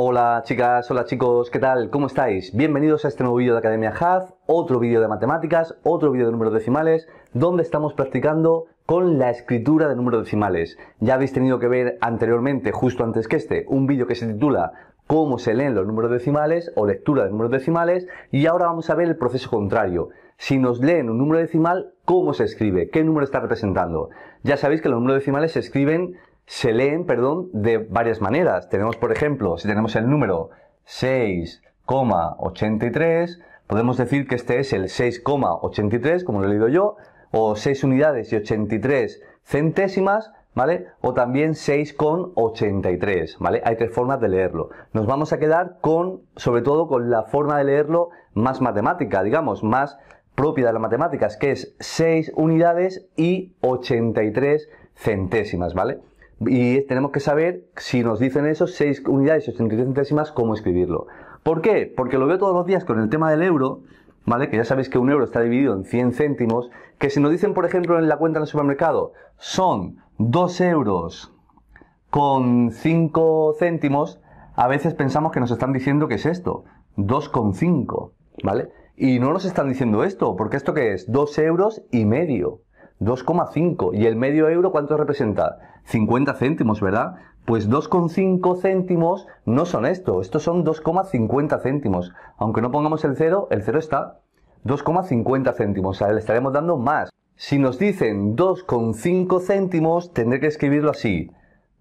Hola chicas, hola chicos, ¿qué tal? ¿Cómo estáis? Bienvenidos a este nuevo vídeo de Academia Haz, otro vídeo de matemáticas, otro vídeo de números decimales, donde estamos practicando con la escritura de números decimales. Ya habéis tenido que ver anteriormente, justo antes que este, un vídeo que se titula cómo se leen los números decimales o lectura de números decimales y ahora vamos a ver el proceso contrario. Si nos leen un número decimal, ¿cómo se escribe? ¿Qué número está representando? Ya sabéis que los números decimales se escriben se leen, perdón, de varias maneras. Tenemos, por ejemplo, si tenemos el número 6,83, podemos decir que este es el 6,83, como lo he leído yo, o 6 unidades y 83 centésimas, ¿vale? O también 6,83, ¿vale? Hay tres formas de leerlo. Nos vamos a quedar con, sobre todo, con la forma de leerlo más matemática, digamos, más propia de las matemáticas, que es 6 unidades y 83 centésimas, ¿vale? Y tenemos que saber, si nos dicen eso, 6 unidades y 83 centésimas, cómo escribirlo. ¿Por qué? Porque lo veo todos los días con el tema del euro, ¿vale? Que ya sabéis que un euro está dividido en 100 céntimos, que si nos dicen, por ejemplo, en la cuenta del supermercado, son 2 euros con 5 céntimos, a veces pensamos que nos están diciendo que es esto, 2,5, ¿vale? Y no nos están diciendo esto, porque esto qué es, 2 euros y medio. 2,5. ¿Y el medio euro cuánto representa? 50 céntimos, ¿verdad? Pues 2,5 céntimos no son esto, estos son 2,50 céntimos. Aunque no pongamos el cero, el cero está 2,50 céntimos, o sea, le estaremos dando más. Si nos dicen 2,5 céntimos, tendré que escribirlo así.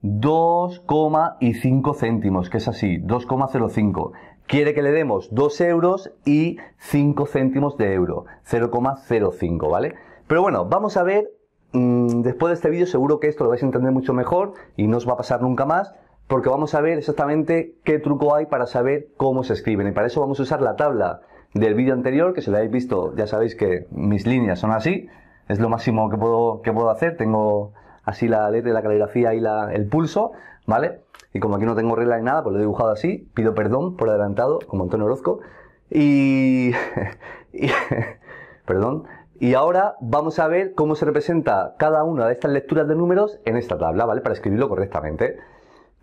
2,5 céntimos, que es así, 2,05. Quiere que le demos 2 euros y 5 céntimos de euro, 0,05, ¿vale? Pero bueno, vamos a ver, mm, después de este vídeo seguro que esto lo vais a entender mucho mejor y no os va a pasar nunca más, porque vamos a ver exactamente qué truco hay para saber cómo se escriben. Y para eso vamos a usar la tabla del vídeo anterior, que si lo habéis visto ya sabéis que mis líneas son así, es lo máximo que puedo, que puedo hacer, tengo así la letra la caligrafía y la, el pulso, ¿vale? Y como aquí no tengo regla ni nada, pues lo he dibujado así, pido perdón por adelantado, como Antonio Orozco, y... y perdón, y ahora vamos a ver cómo se representa cada una de estas lecturas de números en esta tabla, ¿vale? Para escribirlo correctamente.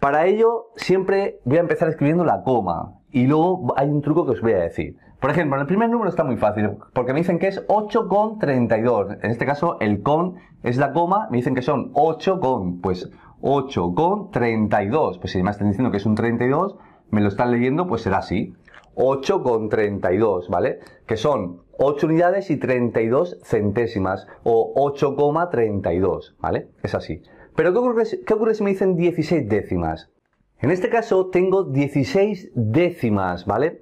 Para ello, siempre voy a empezar escribiendo la coma. Y luego hay un truco que os voy a decir. Por ejemplo, el primer número está muy fácil, porque me dicen que es 8 con 32. En este caso, el con es la coma, me dicen que son 8 con, pues 8 con 32. Pues si me están diciendo que es un 32, me lo están leyendo, pues será así. 8 con 32, ¿vale? Que son 8 unidades y 32 centésimas o 8,32, ¿vale? Es así. Pero ¿qué ocurre, ¿qué ocurre, si me dicen 16 décimas? En este caso tengo 16 décimas, ¿vale?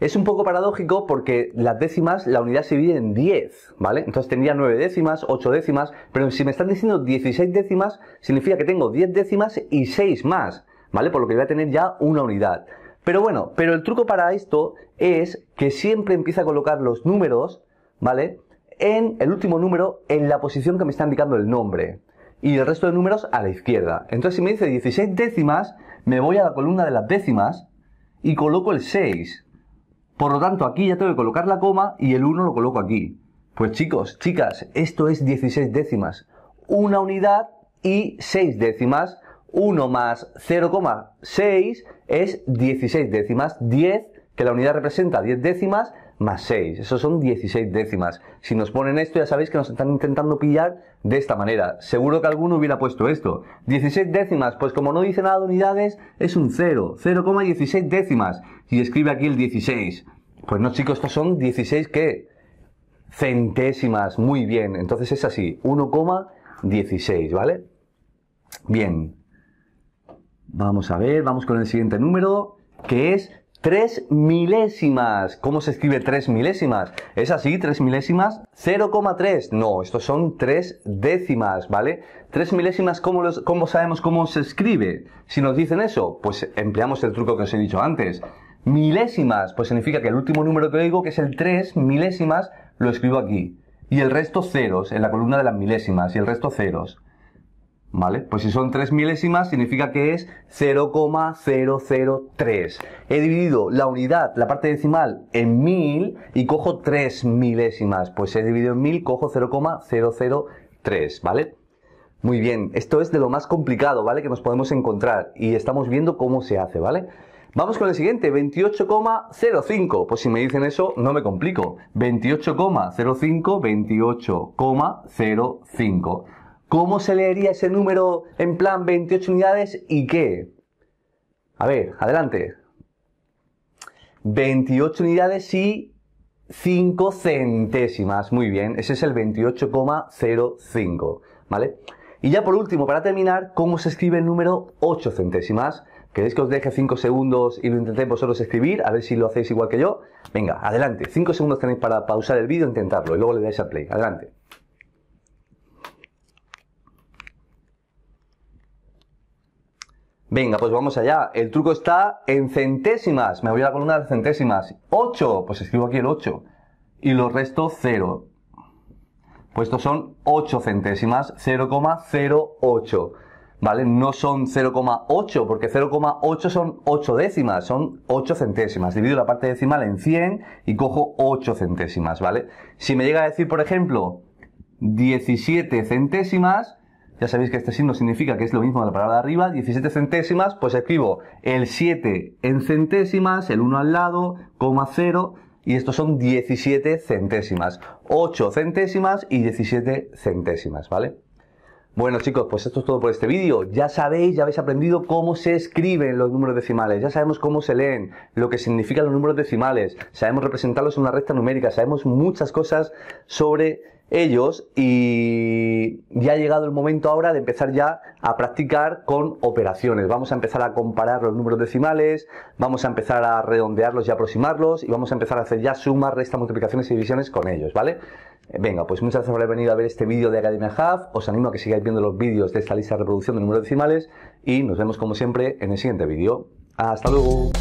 Es un poco paradójico porque las décimas, la unidad se divide en 10, ¿vale? Entonces tendría 9 décimas, 8 décimas, pero si me están diciendo 16 décimas, significa que tengo 10 décimas y 6 más, ¿vale? Por lo que voy a tener ya una unidad. Pero bueno, pero el truco para esto es que siempre empieza a colocar los números, ¿vale? En el último número en la posición que me está indicando el nombre. Y el resto de números a la izquierda. Entonces si me dice 16 décimas, me voy a la columna de las décimas y coloco el 6. Por lo tanto, aquí ya tengo que colocar la coma y el 1 lo coloco aquí. Pues chicos, chicas, esto es 16 décimas. Una unidad y 6 décimas 1 más 0,6 es 16 décimas. 10, que la unidad representa 10 décimas, más 6. Eso son 16 décimas. Si nos ponen esto, ya sabéis que nos están intentando pillar de esta manera. Seguro que alguno hubiera puesto esto. 16 décimas, pues como no dice nada de unidades, es un 0. 0,16 décimas. Y escribe aquí el 16. Pues no, chicos, estos son 16, ¿qué? Centésimas. Muy bien. Entonces es así. 1,16, ¿vale? Bien. Vamos a ver, vamos con el siguiente número, que es 3 milésimas. ¿Cómo se escribe 3 milésimas? Es así, 3 milésimas, 0,3. No, estos son 3 décimas, ¿vale? 3 milésimas, ¿cómo, ¿cómo sabemos cómo se escribe? Si nos dicen eso, pues empleamos el truco que os he dicho antes. Milésimas, pues significa que el último número que digo, que es el 3 milésimas, lo escribo aquí. Y el resto ceros, en la columna de las milésimas, y el resto ceros. ¿Vale? Pues si son 3 milésimas significa que es 0,003. He dividido la unidad, la parte decimal, en 1000 y cojo 3 milésimas. Pues he dividido en 1000, cojo 0,003, ¿vale? Muy bien, esto es de lo más complicado, ¿vale? Que nos podemos encontrar y estamos viendo cómo se hace, ¿vale? Vamos con el siguiente, 28,05. Pues si me dicen eso, no me complico. 28,05, 28,05. ¿Cómo se leería ese número en plan 28 unidades y qué? A ver, adelante. 28 unidades y 5 centésimas. Muy bien, ese es el 28,05. ¿Vale? Y ya por último, para terminar, ¿cómo se escribe el número 8 centésimas? ¿Queréis que os deje 5 segundos y lo intentéis vosotros escribir? A ver si lo hacéis igual que yo. Venga, adelante. 5 segundos tenéis para pausar el vídeo e intentarlo. Y luego le dais a play. Adelante. Venga, pues vamos allá. El truco está en centésimas. Me voy a la columna de centésimas. 8. Pues escribo aquí el 8. Y lo resto 0. Pues estos son 8 centésimas. 0,08. ¿Vale? No son 0,8, porque 0,8 son 8 décimas, son 8 centésimas. Divido la parte decimal en 100 y cojo 8 centésimas, ¿vale? Si me llega a decir, por ejemplo, 17 centésimas, ya sabéis que este signo significa que es lo mismo de la palabra de arriba, 17 centésimas, pues escribo el 7 en centésimas, el 1 al lado, coma 0, y estos son 17 centésimas. 8 centésimas y 17 centésimas, ¿vale? Bueno chicos, pues esto es todo por este vídeo. Ya sabéis, ya habéis aprendido cómo se escriben los números decimales, ya sabemos cómo se leen, lo que significan los números decimales, sabemos representarlos en una recta numérica, sabemos muchas cosas sobre ellos y ya ha llegado el momento ahora de empezar ya a practicar con operaciones. Vamos a empezar a comparar los números decimales, vamos a empezar a redondearlos y aproximarlos y vamos a empezar a hacer ya sumas, restas, multiplicaciones y divisiones con ellos, ¿vale? Venga, pues muchas gracias por haber venido a ver este vídeo de Academia Hub. Os animo a que sigáis viendo los vídeos de esta lista de reproducción de números decimales y nos vemos como siempre en el siguiente vídeo. Hasta luego.